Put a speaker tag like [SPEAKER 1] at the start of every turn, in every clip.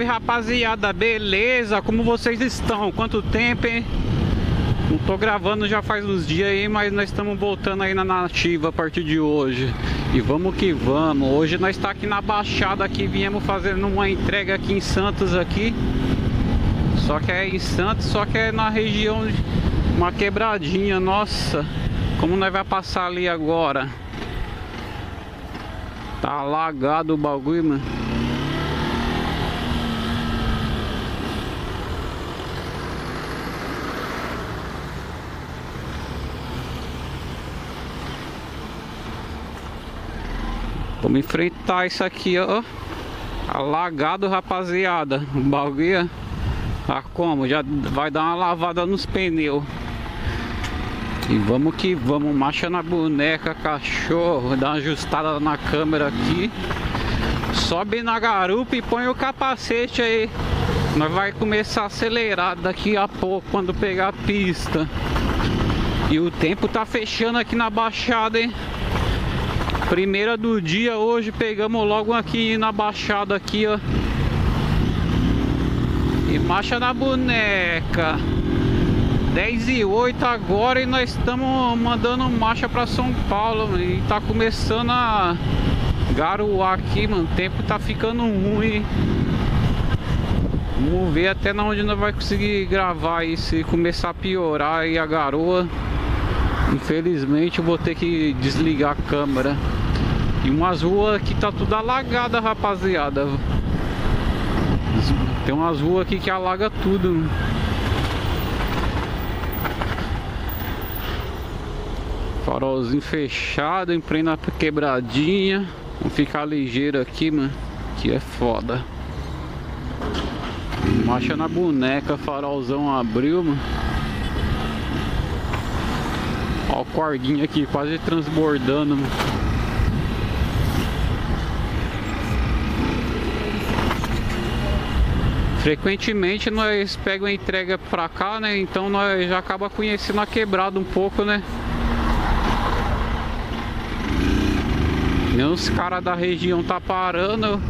[SPEAKER 1] salve rapaziada, beleza? Como vocês estão? Quanto tempo, hein? Não tô gravando já faz uns dias aí, mas nós estamos voltando aí na nativa a partir de hoje. E vamos que vamos. Hoje nós está aqui na Baixada aqui, viemos fazendo uma entrega aqui em Santos aqui. Só que é em Santos, só que é na região uma quebradinha, nossa. Como nós vai passar ali agora? Tá alagado o bagulho, mano. Vamos enfrentar isso aqui, ó. Alagado, rapaziada. O bagulho, tá como? Já vai dar uma lavada nos pneus. E vamos que vamos, marcha na boneca, cachorro, dá uma ajustada na câmera aqui. Sobe na garupa e põe o capacete aí. Nós vai começar a acelerar daqui a pouco quando pegar a pista. E o tempo tá fechando aqui na baixada, hein? Primeira do dia hoje, pegamos logo aqui na baixada aqui, ó. E marcha na boneca. 10 e 8 agora e nós estamos mandando marcha para São Paulo e tá começando a garoar aqui, mano. O tempo tá ficando ruim. Vamos ver até onde nós vai conseguir gravar aí se começar a piorar aí a garoa. Infelizmente eu vou ter que desligar a câmera. E umas ruas que tá tudo alagada, rapaziada. Tem umas ruas aqui que alaga tudo. Farolzinho fechado, em plena quebradinha. Vamos ficar ligeiro aqui, mano. Que é foda. Marcha na boneca, farolzão abriu, mano. O corguinho aqui quase transbordando. Frequentemente nós pegamos entrega pra cá, né? Então nós já acaba conhecendo a quebrada um pouco, né? E os caras da região tá parando.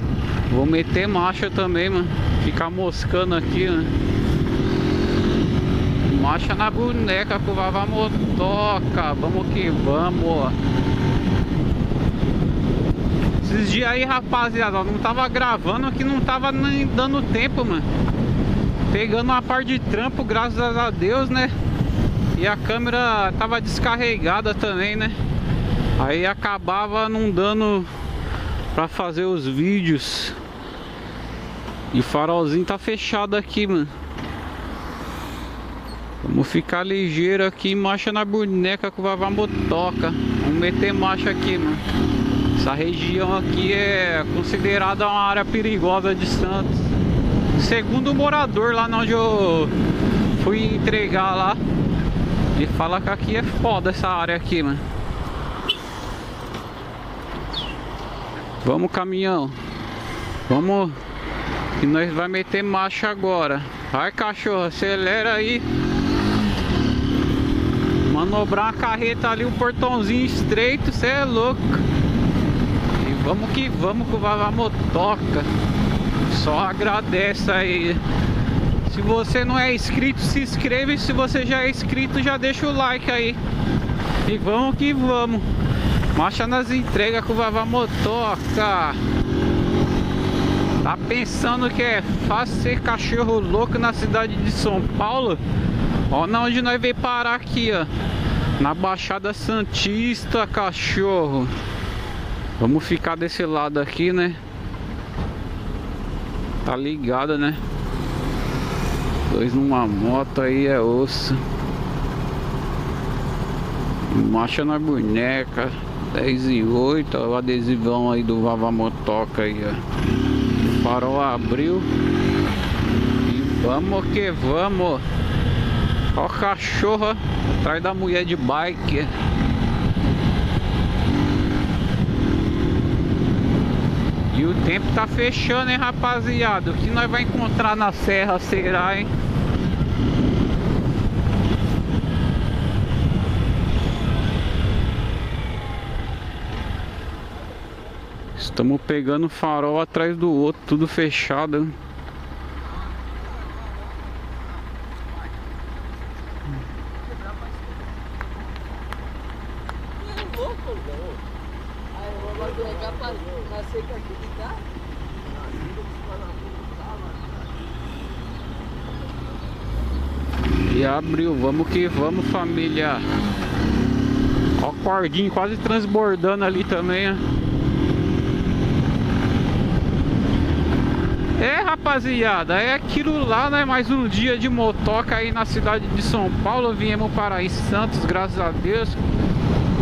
[SPEAKER 1] Vou meter marcha também, mano. Ficar moscando aqui, né? Marcha na boneca Vavá Motoca. Vamos que vamos. Esses dias aí, rapaziada, não tava gravando que não tava nem dando tempo, mano. Pegando uma parte de trampo, graças a Deus, né? E a câmera tava descarregada também, né? Aí acabava não dando pra fazer os vídeos. E farolzinho tá fechado aqui, mano. Vamos ficar ligeiro aqui, marcha na boneca com o Vavá Motoca. Vamos meter marcha aqui, mano. Essa região aqui é considerada uma área perigosa de Santos. Segundo o morador lá onde eu fui entregar lá, ele fala que aqui é foda essa área aqui, mano. Vamos caminhão. Vamos e nós vai meter marcha agora. Vai cachorro, acelera aí. Manobrar a carreta ali, um portãozinho estreito, você é louco. Vamos que vamos com o Vavá Motoca. Só agradece aí. Se você não é inscrito, se inscreve. Se você já é inscrito, já deixa o like aí. E vamos que vamos. Marcha nas entregas com o Vavá Motoca. Tá pensando que é fácil ser cachorro louco na cidade de São Paulo? Olha onde nós veio parar aqui, ó. Na Baixada Santista, cachorro. Vamos ficar desse lado aqui, né? Tá ligada, né? Dois numa moto aí é osso. Marcha na boneca. 10 e 8, ó, o adesivão aí do Vava Motoca aí, ó. farol abriu. E vamos que vamos. Ó cachorro atrás da mulher de bike. E o tempo tá fechando, hein, rapaziada? O que nós vai encontrar na serra será, hein? Estamos pegando farol atrás do outro, tudo fechado.
[SPEAKER 2] Aí eu vou agregar pra.
[SPEAKER 1] E abriu, vamos que vamos família. Ó o cordinho quase transbordando ali também, ó. É rapaziada, é aquilo lá, né? Mais um dia de motoca aí na cidade de São Paulo. Viemos para em Santos, graças a Deus.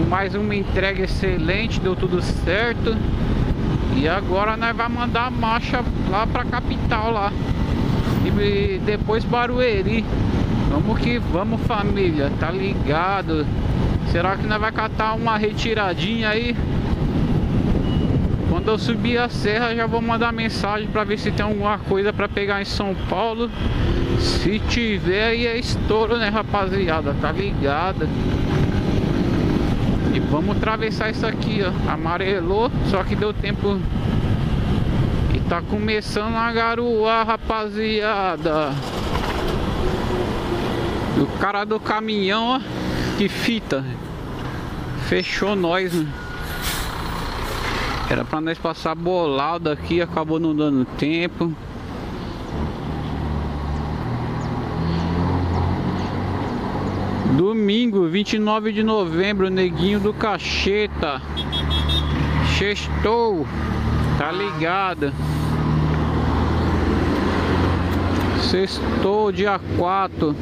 [SPEAKER 1] Mais uma entrega excelente, deu tudo certo. E agora nós vamos mandar a marcha lá pra capital lá. E depois Barueri. Vamos que vamos família, tá ligado? Será que nós vai catar uma retiradinha aí? Quando eu subir a serra já vou mandar mensagem para ver se tem alguma coisa para pegar em São Paulo. Se tiver aí é estouro, né, rapaziada? Tá ligado? Vamos atravessar isso aqui, ó. Amarelou, só que deu tempo. E tá começando a garoar, rapaziada. E o cara do caminhão, ó, que fita. Fechou nós, né? Era pra nós passar bolado aqui, acabou não dando tempo. Domingo, 29 de novembro, neguinho do Cacheta. Sextou, tá ligado? Sextou, dia 4.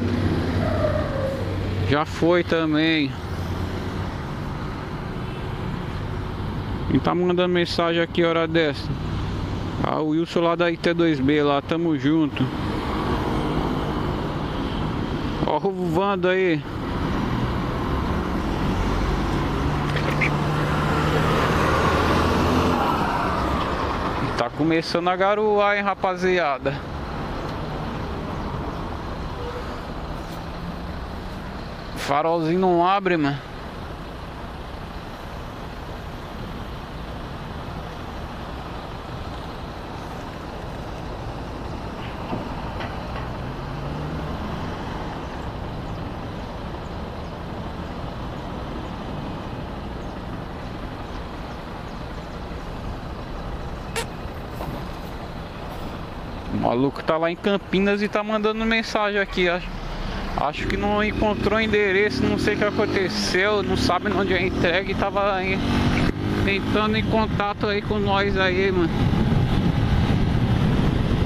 [SPEAKER 1] Já foi também. Quem tá mandando mensagem aqui hora dessa? Ah, o Wilson lá da IT2B lá, tamo junto. Ó o Vando aí. Tá começando a garoar, hein, rapaziada. Farolzinho não abre, mano. Maluco tá lá em Campinas e tá mandando mensagem aqui, acho. Acho que não encontrou endereço, não sei o que aconteceu, não sabe onde é entregue tava aí, tentando em contato aí com nós aí, mano.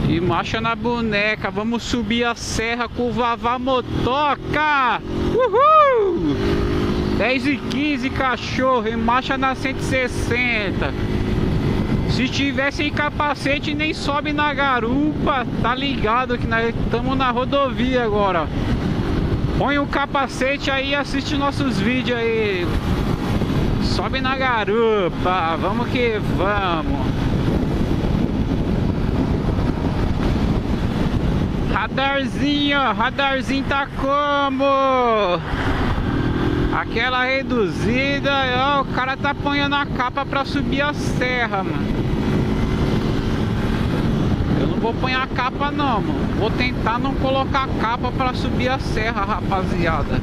[SPEAKER 1] E marcha na boneca, vamos subir a serra com o Vavá Motoca! Uhul! 10 e 15 cachorro, e marcha na 160. Se tiver sem capacete, nem sobe na garupa, tá ligado que nós estamos na rodovia agora. Põe o capacete aí e assiste nossos vídeos aí. Sobe na garupa, vamos que vamos. Radarzinho, radarzinho tá como? Aquela reduzida, ó, o cara tá apanhando a capa pra subir a serra, mano. Vou pôr a capa não, mano. Vou tentar não colocar a capa pra subir a serra, rapaziada.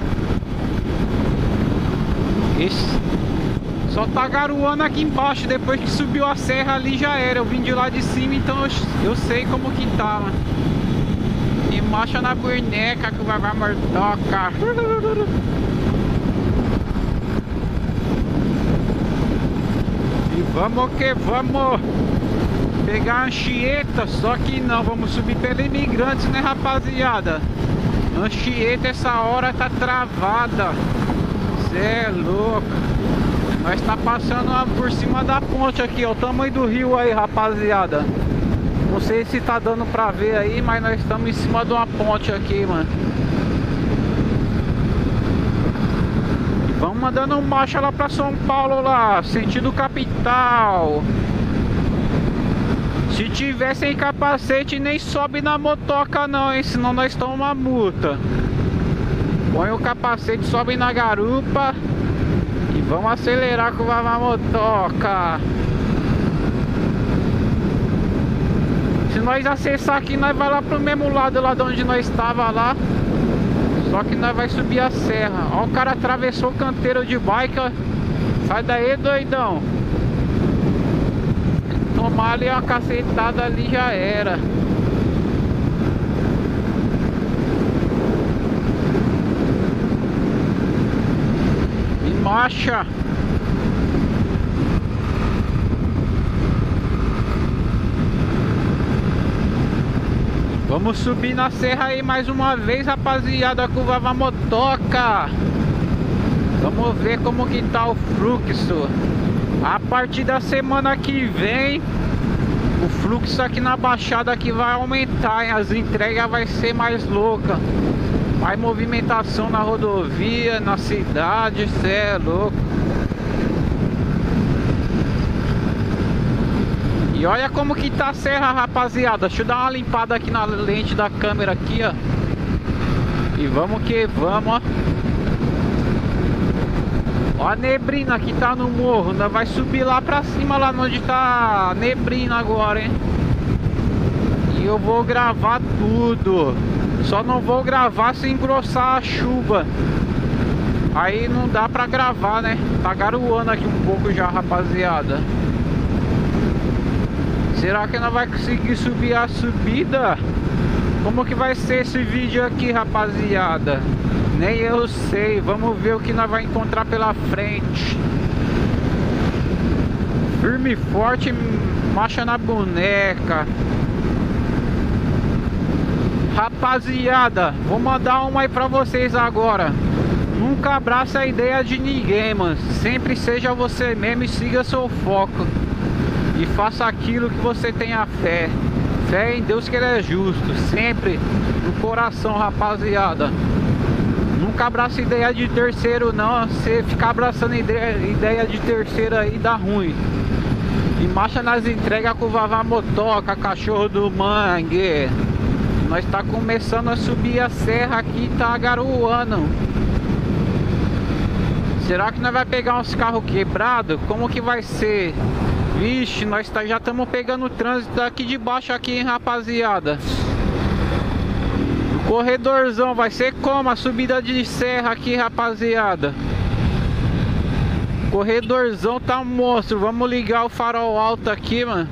[SPEAKER 1] Esse... Só tá garoando aqui embaixo, depois que subiu a serra ali já era. Eu vim de lá de cima, então eu, eu sei como que tá, mano. E marcha na burneca que vai vai mordoca. E vamos que vamos pegar a Anchieta, só que não, vamos subir pela Imigrantes, né rapaziada? Anchieta essa hora tá travada. Cê é louco. Nós tá passando por cima da ponte aqui, ó. O tamanho do rio aí, rapaziada. Não sei se tá dando pra ver aí, mas nós estamos em cima de uma ponte aqui, mano. Vamos mandando marcha lá pra São Paulo lá, sentido capital. Se tiver sem capacete, nem sobe na motoca não, hein? Senão nós estamos uma multa. Põe o capacete, sobe na garupa. E vamos acelerar com a motoca. Se nós acessar aqui, nós vai lá pro mesmo lado lá de onde nós estava lá. Só que nós vai subir a serra. Ó, o cara atravessou o canteiro de bike, ó. Sai daí, doidão. Tomar ali uma cacetada ali já era. E marcha. Vamos subir na serra aí mais uma vez, rapaziada, com Vava Motoca. Vamos ver como que tá o fluxo. A partir da semana que vem, o fluxo aqui na baixada aqui vai aumentar, hein? as entregas vai ser mais louca. Mais movimentação na rodovia, na cidade, cê é louco. E olha como que tá a serra, rapaziada. Deixa eu dar uma limpada aqui na lente da câmera aqui, ó. E vamos que vamos, ó. Ó a neblina que tá no morro. Ainda vai subir lá pra cima, lá onde tá a neblina agora, hein. E eu vou gravar tudo. Só não vou gravar se engrossar a chuva. Aí não dá pra gravar, né? Tá garoando aqui um pouco já, rapaziada. Será que não vai conseguir subir a subida? Como que vai ser esse vídeo aqui, rapaziada? Nem eu sei. Vamos ver o que nós vai encontrar pela frente. Firme e forte, marcha na boneca. Rapaziada, vou mandar uma aí pra vocês agora. Nunca abraça a ideia de ninguém, mano. Sempre seja você mesmo e siga seu foco e faça aquilo que você tenha fé. Fé em Deus que Ele é justo, sempre no coração, rapaziada. Nunca abraça ideia de terceiro, não. Você ficar abraçando ideia de terceiro aí dá ruim. E marcha nas entregas com o Vavá Motoca, cachorro do mangue. Nós está começando a subir a serra aqui, tá garoando. Será que nós vai pegar uns carros quebrados? Como que vai ser? Vixe, nós tá, já estamos pegando o trânsito aqui de baixo aqui, hein, rapaziada. Corredorzão vai ser como a subida de serra aqui, rapaziada. Corredorzão tá um monstro. Vamos ligar o farol alto aqui, mano.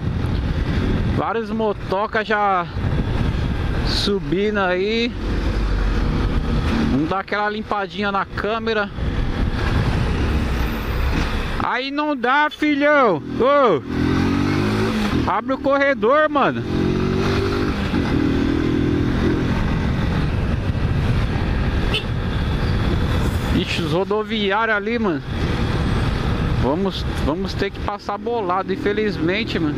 [SPEAKER 1] Vários motocas já subindo aí. Vamos dar aquela limpadinha na câmera. Aí não dá, filhão. Ô, abre o corredor, mano. Ixi, os rodoviários ali, mano. Vamos, vamos ter que passar bolado, infelizmente, mano.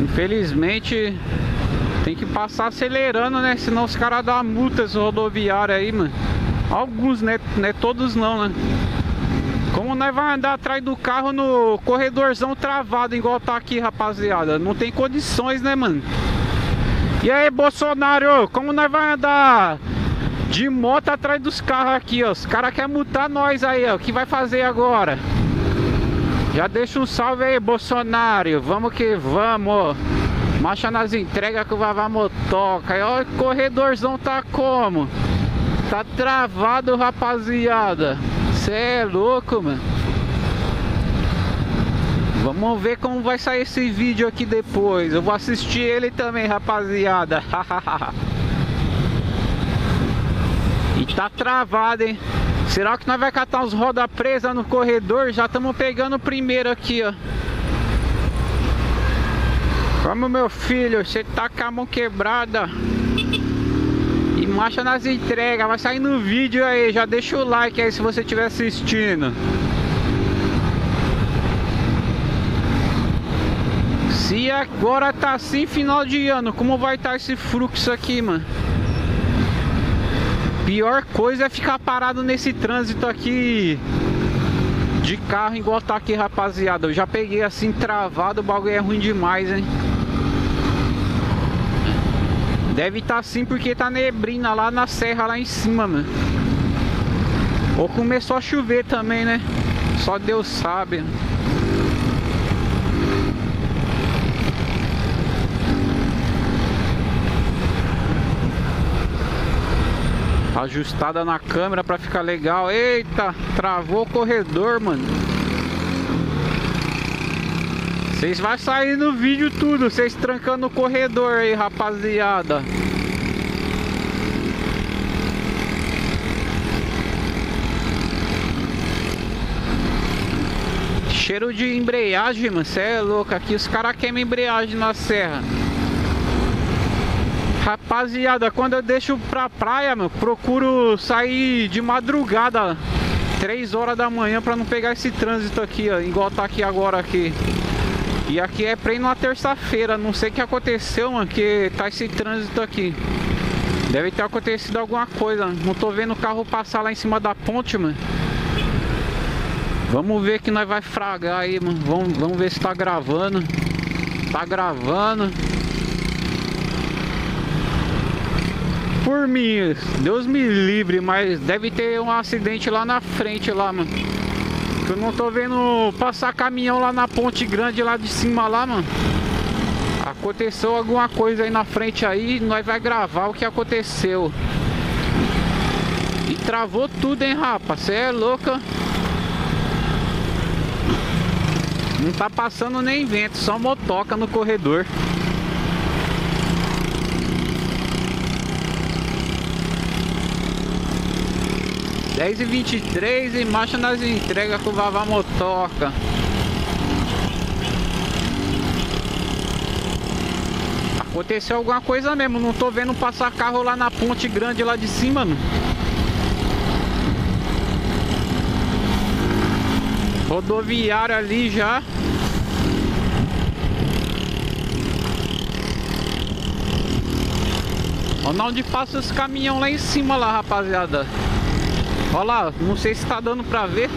[SPEAKER 1] Infelizmente, tem que passar acelerando, né? Senão os caras dão multa esse rodoviário aí, mano. Alguns, né? Não é todos não, né? Como nós vamos andar atrás do carro no corredorzão travado, igual tá aqui, rapaziada? Não tem condições, né, mano? E aí, Bolsonaro, como nós vamos andar de moto atrás dos carros aqui, ó? Os caras querem multar nós aí, ó. O que vai fazer agora? Já deixa um salve aí, Bolsonaro. Vamos que vamos. Marcha nas entregas que o Vavá motoca. E ó, o corredorzão tá como? Tá travado, rapaziada. Cê é louco, mano. Vamos ver como vai sair esse vídeo aqui depois. Eu vou assistir ele também, rapaziada. e tá travado, hein? Será que nós vai catar uns roda presa no corredor? Já estamos pegando o primeiro aqui, ó. Vamos, meu filho. Você tá com a mão quebrada marcha nas entregas, vai sair no vídeo aí, já deixa o like aí se você estiver assistindo. Se agora tá assim final de ano, como vai estar tá esse fluxo aqui, mano? Pior coisa é ficar parado nesse trânsito aqui de carro igual tá aqui, rapaziada. Eu já peguei assim travado, o bagulho é ruim demais, hein? Deve estar tá assim porque tá neblina lá na serra lá em cima, mano. Ou começou a chover também, né? Só Deus sabe. Ajustada na câmera pra ficar legal. Eita, travou o corredor, mano. Vocês vão sair no vídeo tudo, vocês trancando o corredor aí, rapaziada. Cheiro de embreagem, mano. Cê é louco. Aqui os caras queimam embreagem na serra. Rapaziada, quando eu deixo pra praia, meu, procuro sair de madrugada, 3 horas da manhã, pra não pegar esse trânsito aqui, ó, igual tá aqui agora aqui. E aqui é pra ir numa terça-feira, não sei o que aconteceu, mano, que tá esse trânsito aqui. Deve ter acontecido alguma coisa, não tô vendo o carro passar lá em cima da ponte, mano. Vamos ver que nós vai fragar aí, mano. Vamos, vamos ver se tá gravando. Tá gravando. Mim, Deus me livre, mas deve ter um acidente lá na frente lá, mano. Eu não tô vendo passar caminhão lá na ponte grande lá de cima lá, mano. Aconteceu alguma coisa aí na frente aí, nós vai gravar o que aconteceu. E travou tudo, hein, rapaz. Você é louca. Não tá passando nem vento, só motoca no corredor. Dez e vinte e três e marcha nas entregas com o Vavá Motoca. Aconteceu alguma coisa mesmo, não tô vendo passar carro lá na ponte grande lá de cima, mano. Rodoviária ali já. Olha onde passa os caminhão lá em cima lá, rapaziada. Olha lá, não sei se tá dando pra ver.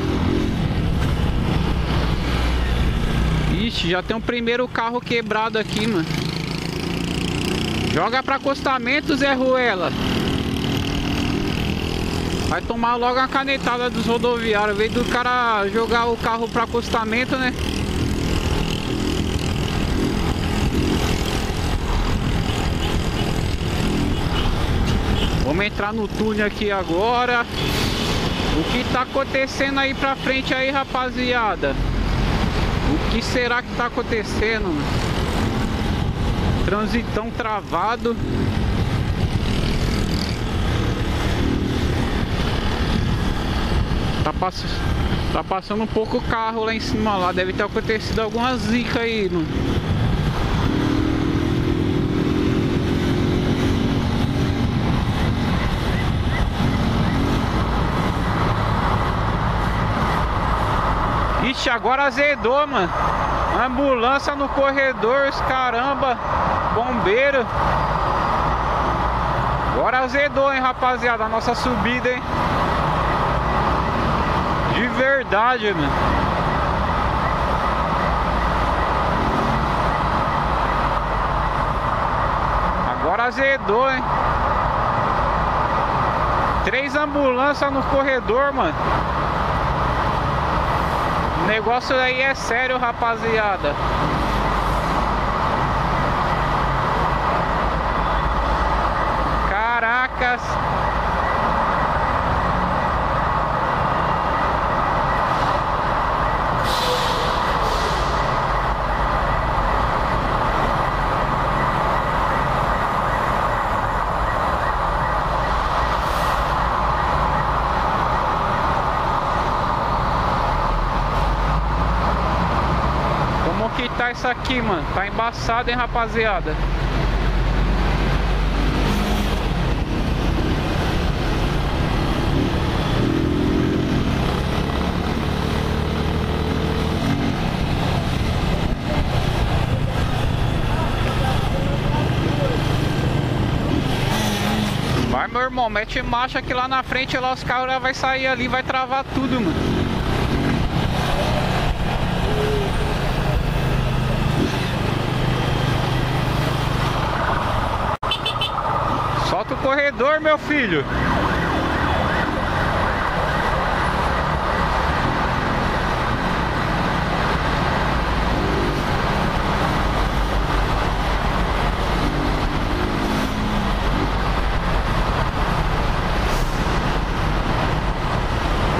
[SPEAKER 1] Ixi, já tem um primeiro carro quebrado aqui, mano. Joga pra acostamento, Zé Ruela. Vai tomar logo a canetada dos rodoviários. Veio do cara jogar o carro para acostamento, né? Vamos entrar no túnel aqui agora. O que tá acontecendo aí pra frente aí, rapaziada? O que será que tá acontecendo? Transitão travado. Tá, pass... tá passando um pouco o carro lá em cima lá. Deve ter acontecido alguma zica aí, mano. Agora azedou, mano. Ambulância no corredor, caramba. Bombeiro. Agora azedou, hein, rapaziada. A nossa subida, hein verdade, mano. Agora azedou, hein? Três ambulâncias no corredor, mano. O negócio aí é sério, rapaziada. Caracas. isso aqui, mano. Tá embaçado, hein, rapaziada. Vai, meu irmão, mete marcha aqui lá na frente, lá os carros vai sair ali, vai travar tudo, mano. corredor, meu filho.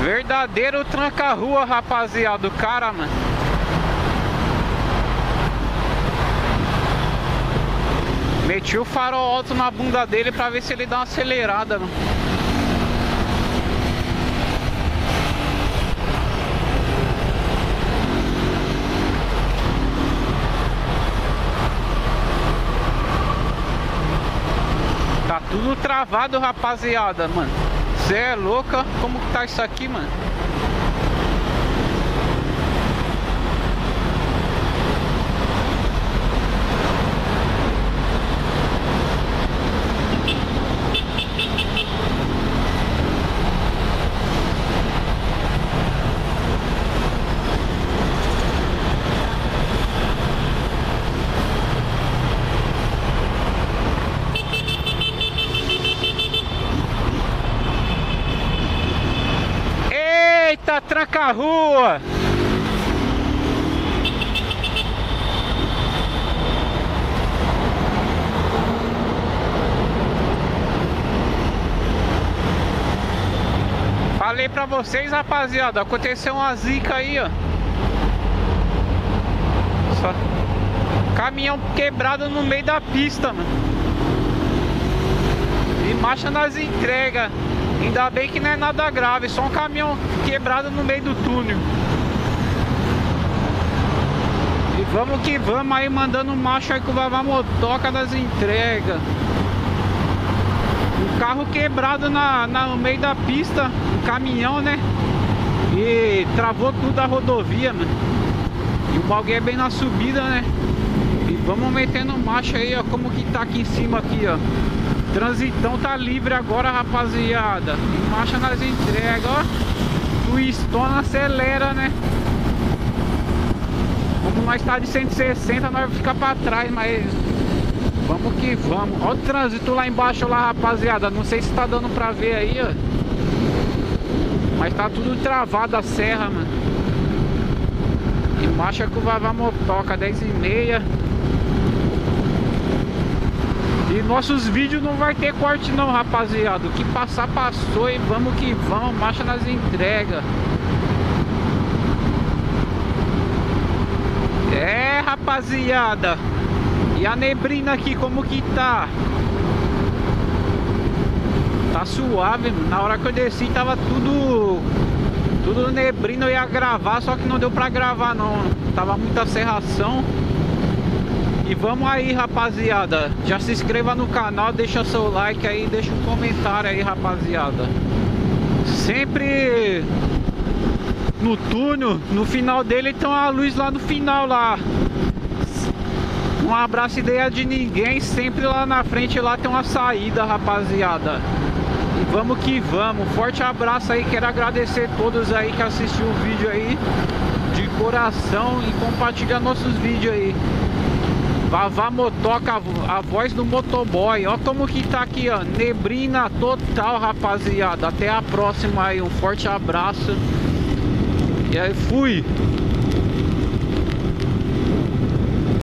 [SPEAKER 1] Verdadeiro tranca-rua, rapaziada, o cara, mano. Meti o farol alto na bunda dele pra ver se ele dá uma acelerada, mano. Tá tudo travado, rapaziada, mano. Cê é louca? Como que tá isso aqui, mano? Tranca-rua! Falei pra vocês, rapaziada, aconteceu uma zica aí, ó. Só... Caminhão quebrado no meio da pista, mano. E marcha nas entregas. Ainda bem que não é nada grave, só um caminhão quebrado no meio do túnel. E vamos que vamos aí mandando um macho aí com Vavá Motoca das entregas. Um carro quebrado na, na, no meio da pista, um caminhão, né? E travou tudo a rodovia, mano. E o bagulho é bem na subida, né? E vamos metendo marcha aí, ó, como que tá aqui em cima aqui, ó. Transitão tá livre agora, rapaziada. E marcha nas entregas, ó. Twistona acelera, né? Como nós tá de 160, nós vamos ficar pra trás, mas... Vamos que vamos. Olha o trânsito lá embaixo lá, rapaziada. Não sei se tá dando pra ver aí, ó. Mas tá tudo travado a serra, mano. E marcha com o Vavá Motoca, 10 e meia. E nossos vídeos não vai ter corte não, rapaziada. O que passar, passou e vamos que vamos. Marcha nas entregas. É, rapaziada. E a neblina aqui, como que tá? Tá suave, na hora que eu desci tava tudo Tudo neblina, eu ia gravar Só que não deu pra gravar não Tava muita serração vamos aí rapaziada Já se inscreva no canal, deixa seu like aí Deixa um comentário aí rapaziada Sempre No túnel, no final dele tem uma luz lá no final lá um abraço ideia de ninguém, sempre lá na frente lá tem uma saída, rapaziada. E vamos que vamos. Forte abraço aí, quero agradecer todos aí que assistiu o vídeo aí de coração e compartilha nossos vídeos aí. Vavá Motoca, a voz do motoboy. Ó como que tá aqui, ó. Neblina total, rapaziada. Até a próxima aí. Um forte abraço. E aí, fui.